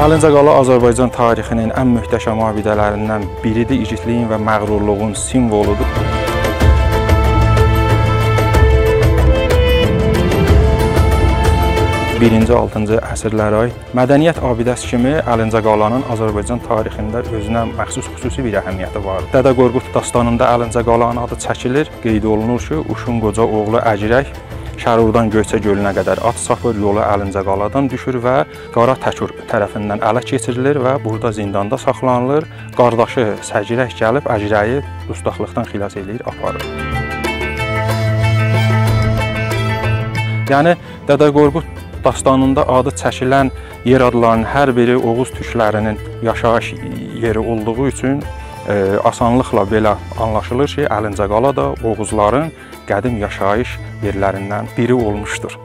Əlincə qala Azərbaycan tarixinin ən möhtəşəm abidələrindən biridir, igidliyin və məğrurluğun simvoludur. 1-ci 6-cı əsrlərə aid mədəniyyət abidəsi kimi Əlincə qalanın Azərbaycan tarixində özünə məxsus xüsusi bir əhəmiyyəti var. Dədə Qorqud dastanında Əlincə qalanın adı çəkilir, qeyd olunur ki, Uşun qoca oğlu Əcrək Şərurdan Göyçə gölünə qədər at sapır, yolu Əlincə qaladan düşür və Qara Təkür tərəfindən ələ keçirilir və burada zindanda saxlanılır. Qardaşı Səcirək gəlib Əcrəyi dustaqlıqdan xilas eləyir, aparır. Yəni Dədə Qorqud dastanında adı çəkilən yer adlarının hər biri Oğuz türklərinin yaşayış yeri olduğu üçün asanlıqla belə anlaşılır ki, Əlincəqala da Oğuzların qədim yaşayış yerlərindən biri olmuşdur.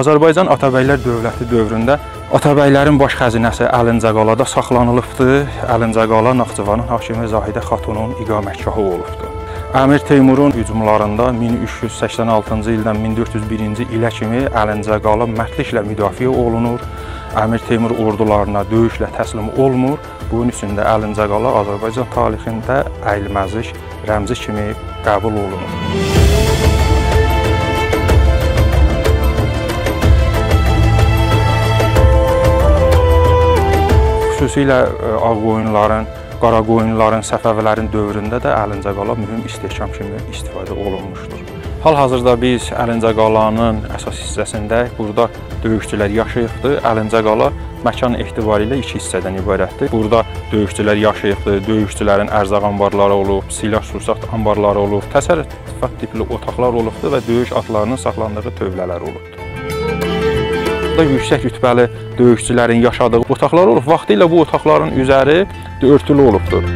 Azərbaycan Atabəylər dövləti dövründə Atabəylərin baş xəzinəsi Əlincəqalada saxlanılıbdır. Əlincəqala Naxçıvanın hakimi Zahidə xatunun iqamətgahı olubdur. Əmir Teymurun hücumlarında 1386-cı ildən 1401-ci ilə kimi Əlincəqala mərdliklə müdafiə olunur. Əmir Teymur ordularına döyüşlə təslim olmur. Bunun üçün də Əlincəqala Azərbaycan tarixində əyilməzlik rəmzi kimi qəbul olunur. Xüsusilə Ağqoyunların Qara qoyunların, Səfəvilərin dövründə də Əlincəqala mühüm istehkam kimi istifadə olunmuşdur. Hal-hazırda biz Əlincəqalanın əsas hissəsindəyik. Burada döyüşçülər yaşayıbdır. Əlincəqala məkan etibarilə iki hissədən ibarətdir. Burada döyüşçülər yaşayıbdır, döyüşçülərin ərzaq anbarları olub, silah-sursat anbarları olub, təsərrüfat tipli otaqlar olubdur və döyüş atlarının saxlandığı tövlələr olubdur. Burada yüksək rütbəli döyüşçülərin yaşadığı otaqlar olub. Vaxtilə bu otaqların üzəri örtülü olubdur.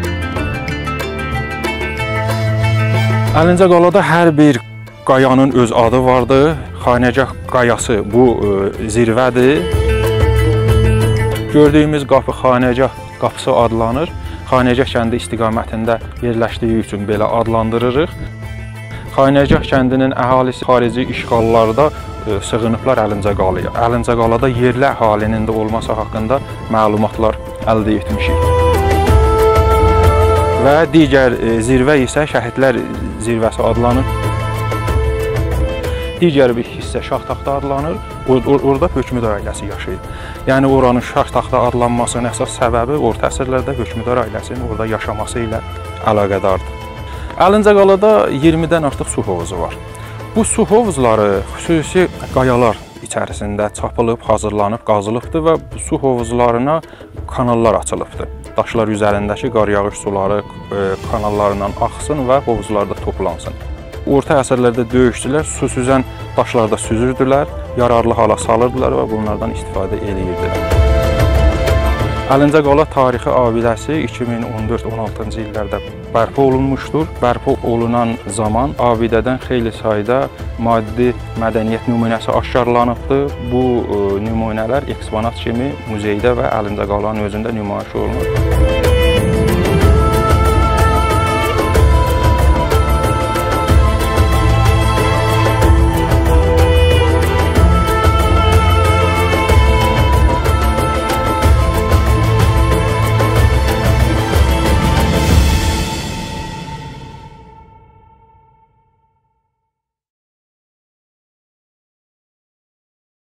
Əlincə qalada hər bir qayanın öz adı vardır. Xanəgah qayası bu e, zirvədir. Gördüyümüz qapı Xanəgah qapısı adlanır. Xanəgah kəndi istiqamətində yerləşdiyi üçün belə adlandırırıq. Xanəgah kəndinin əhalisi xarici işğallarda e, sığınıblar Əlincəqalıya. Əlincəqalada yerli əhalinin də olması haqqında məlumatlar əldə etmişik. Və digər e, zirvə isə Şəhidlər zirvəsi adlanır. Digər bir hissə Şahtaxta adlanır. Orada hökmdar ailəsi yaşayır. Yəni oranın Şahtaxta adlanmasının əsas səbəbi orta əsrlərdə hökmdar ailəsinin orada yaşaması ilə əlaqədardır. Əlincəqalada 20-dən artıq su hovuzu var. Bu su hovuzları xüsusi qayalar içərisində çapılıb, hazırlanıb, qazılıbdır və su hovuzlarına kanallar açılıbdır. Daşlar üzərindəki qar yağış suları e, kanallarından axsın və hovuzlarda toplansın. Orta əsrlərdə döyüşçülər su süzən daşlarda süzürdülər, yararlı hala salırdılar və bunlardan istifadə edirdilər. Əlincəqala tarixi abidəsi 2014-16-cı illərdə bərpa olunmuşdur. Bərpa olunan zaman abidədən xeyli sayda maddi mədəniyyət nümunəsi aşkarlanıbdır. Bu e, nümunələr eksponat kimi muzeydə və Əlincəqalanın özündə nümayiş olunur.